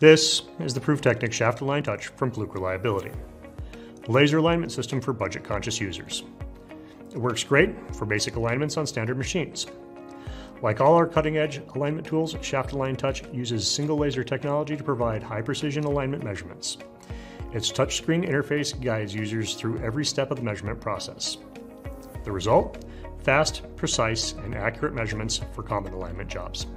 This is the Pruftechnik Shaft Align Touch from Fluke Reliability, the laser alignment system for budget-conscious users. It works great for basic alignments on standard machines. Like all our cutting-edge alignment tools, Shaft Align Touch uses single laser technology to provide high-precision alignment measurements. Its touchscreen interface guides users through every step of the measurement process. The result? Fast, precise, and accurate measurements for common alignment jobs.